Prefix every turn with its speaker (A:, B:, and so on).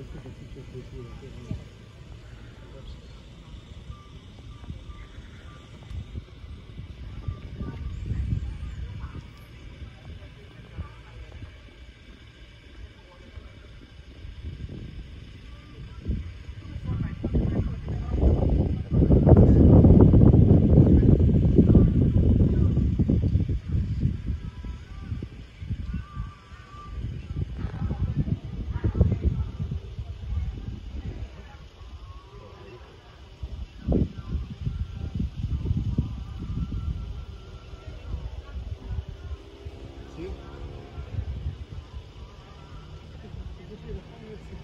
A: сейчас 嗯。